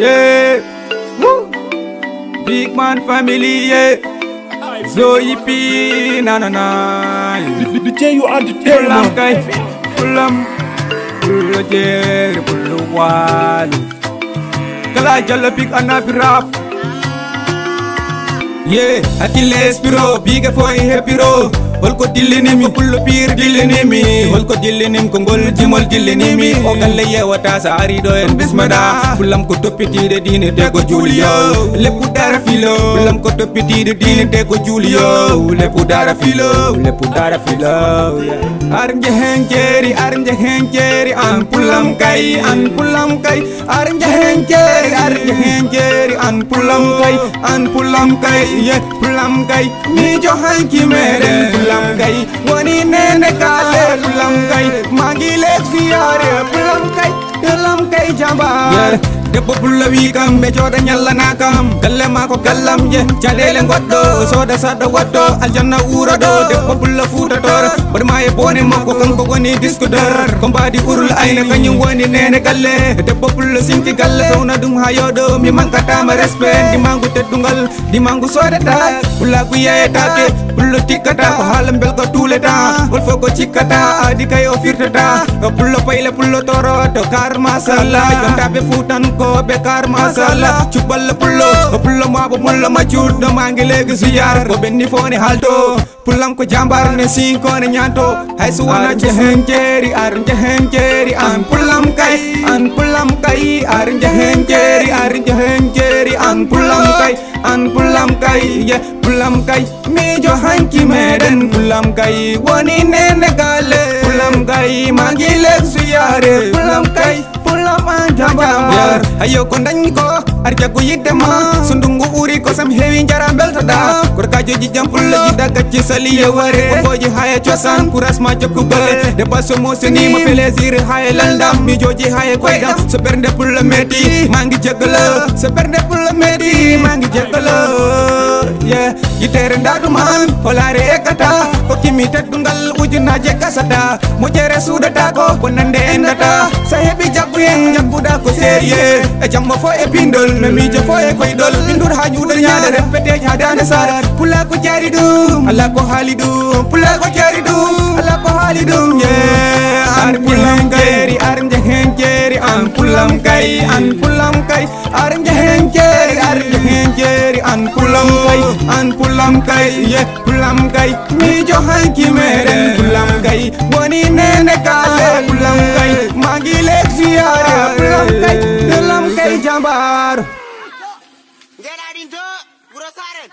Yeah. Woo. Big man family, yeah. Zoe P. Na na na. The J you Pulam entertainment. kay. Pulam. Pulo jer. Pulo walu. Kala jalla big anabi rap. Yeah, ati les biro, biga foi he biro. Hol ko dillini mi. Pullo pir dillini mi. Hol ko ngol jimol dillini mi. O galle yewata sa ari do en bismada. Pulam ko toppitide dine de ko julio. Leppu dara filo. Pulam ko dine de ko julio. Leppu dara filo. Leppu dara filo. Arnje henkeri arnje henkeri an pulam kai an pulam kai. Arnje henkeri arnje henkeri an pulam kai an pulam kai. Ye pulam kai. Mi jo hanki magi lek fiare pulam kai pulam kai jamba debbo pulla wi kam ɓe jooɗa ñallana kam galle ma ko gallam je caɗele goɗɗo sooda saɗɗo goɗɗo aljanna wuuro ɗo debbo pulla fuutatoro mbaɗa ma e bone makko kanko woni discodeur ko mbadi urul ayna kañum woni nene galle debbo pulla sinki galle sowna ɗum ha yoɗo mi mankatama respect dimangu teddungal dimangu sodata pullaku yeyetake pullo tikkata ko haala bel ko ko cikkata adi kay o pullo payle pullo toro to kar masalla jontaɓe fuutan ko ɓe kar masalla cuɓalla pullo pullo mabo mullo ma juɗɗo mangue legi siyar ko ɓenni foni halto pullam ko jambar ne sinkone ñanto hay so wona jehen jeeri ar jehen jeeri an pullam kay an pullam kay ar jehen jeeri ar jehen an pullam kay ye pullam kay mijo hanki meɗen pullam kay woni nene gale pullam kay mangi lek suyare pullam kay pullam an jambar ayo ko dañi ko ar jaggo yidde ma. So ndungu uri ko sam heewi jara beltoɗa korkajoji jam pulla jiɗa gacci sali ye ware. Ɓogoji haya cosan couragement jokku golle de basso mo senima plaisir haya landam mijoji haya koydam so ɓernde pulla meɗi mangi jeggalo so ɓernde pulla meɗi mangi jeggalo ye. Yitere ndaɗuman holare ekkata hokkimi teddungal ujunnaje gasata moƴere suuɗata ko bonande endata. Sa heeɓi jaggu hen jagguɗa ko serie e jamma fo e pindol no mijo fo e koyɗol pindur ha juuɗo ñaɗa repeteji ha dande sara pula ko jari ɗum ala ko haali ɗum pula ko jari ɗum ala ko haali ɗum ye. An pulam kayri ar jehen jeeri an pulam kay an pulam kay ar jehen jeeri ar an pulam kay an pulam kay ye pulam kay mijo hanki meɗen pulam kay woni nene kale pulam kay magi lek siyare pulam kay pulam kay jambar Ngeɗaɗin to wuro saren